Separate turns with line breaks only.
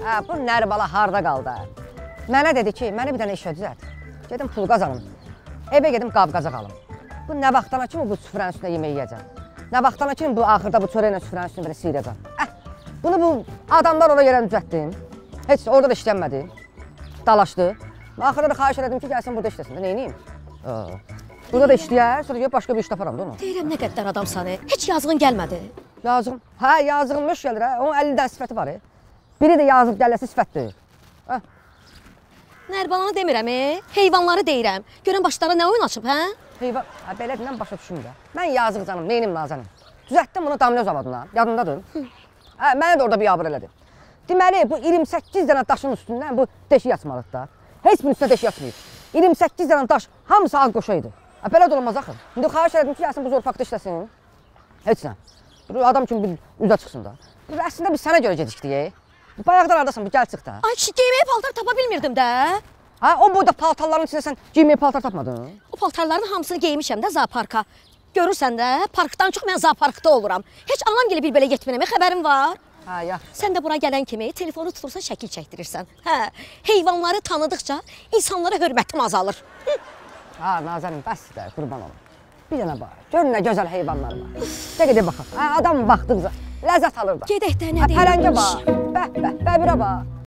Hə, bu Nərbala harda qaldı? Mənə dedi ki, mənə bir dənə işə düzəlt. Gedim pul qazanım. Evə gedim qab-qazaq alım. Bu nə vaxtdan kimi bu süfrənin üstündə yemək yeyəcəm? Nə vaxtdan kimi bu axırda bu çörəklə süfrənin üstündə belə sıyıracam? Əh, bunu bu adamlar ona yerə düzəltdim. Heç orada da işlənmədi. Dalaşdı. Axırda da xahiş elədim ki, gəlsin burada işləsin. Nə edeyim? Burada da işləyər, sonra gəlib başqa bir iş taparam da onu.
Deyirəm nə qədər adamsan, e? heç yazığın gəlmədi.
Yazığım. Hə, yazığım möş gəlir hə. Onun 50 dənə sifəti var. e. Biri də yazıq gəlləsi sifətdir. Hə.
Nərbalanı demirəm, e? heyvanları deyirəm. Görən başlara nə oyun açıb, hə?
Heyvan, hə belədir, mən başa düşmürəm də. Mən yazıq canım, neynim Nazanım? Düzəltdim bunu Damla zavoduna, yadındadır? hə, mənə də orada bir abır elədi. Deməli, bu 28 dənə daşın üstündən bu deşik açmalıdır da. Heç birinin üstünə deşik açmayıb. 28 dənə daş hamısı ağ qoşa idi. Hə, belə də olmaz axı. İndi xahiş elədim ki, gəlsin bu zorpaqda işləsin. Heç nə. Bir adam kimi bir üzə çıxsın da. Əslində biz sənə görə gecikdik. Bayaqdan hardasan, bir gəl çıx da.
Ay kişi geyməyə paltar tapa bilmirdim də.
Ha, o boyda paltarların içində sən geyməyə paltar tapmadın?
O paltarların hamısını geymişəm də zooparka. Görürsən də, parkdan çox mən zooparkda oluram. Heç anam gələ bir belə getmirəm, xəbərin var?
Hə, yaxşı.
Sən də bura gələn kimi telefonu tutursan, şəkil çəkdirirsən. Hə, heyvanları tanıdıqca insanlara hörmətim azalır.
Ha, Nazərim, bəsdir də, qurban olum. Bir dənə bax. Gör nə gözəl heyvanlar var. Gəl gedib baxaq. Hə, adam baxdıqca ləzzət alır da.
Gedək də
Hə,
nə deyirəm?
pələngə bax. 빼빼빼빼 밀어봐.